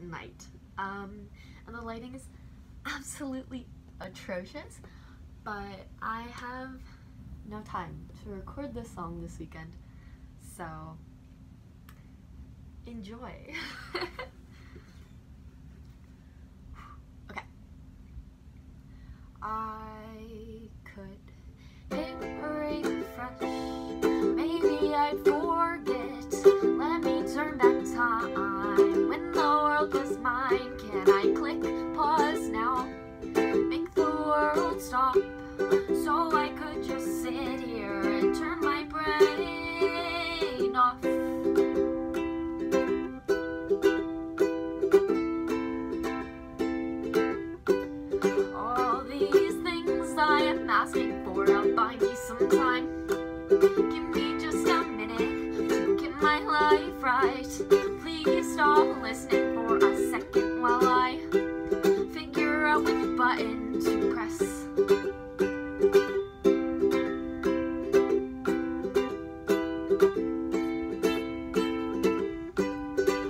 night. Um, and the lighting is absolutely atrocious, but I have no time to record this song this weekend, so enjoy. mine. Can I click pause now? Make the world stop so I could just sit here and turn my brain off. All these things I am asking for, I'll buy me some time. Give me just a minute to get my life right. Button to press.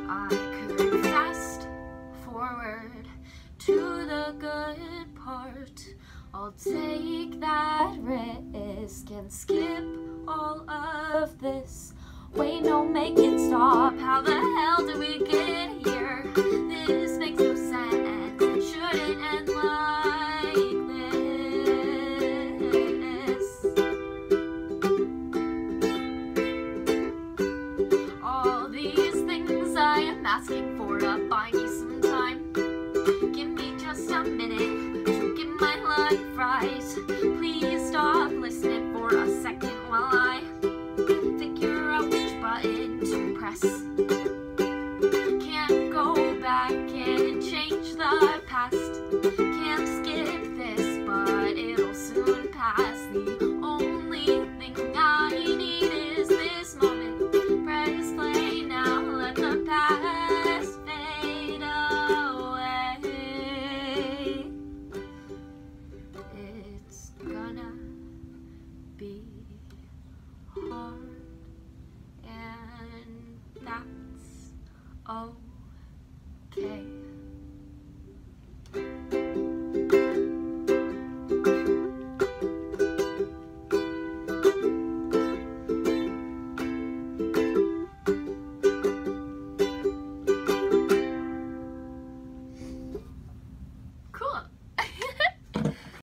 I could fast forward to the good part. I'll take that risk and skip all of this. Wait, no, make it stop. How the hell do we get here? Asking for a buy me some time. Give me just a minute to get my life right. Please stop listening for a second while I figure out which button to press. okay.